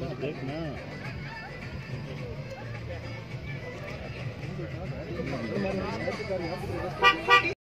not big now.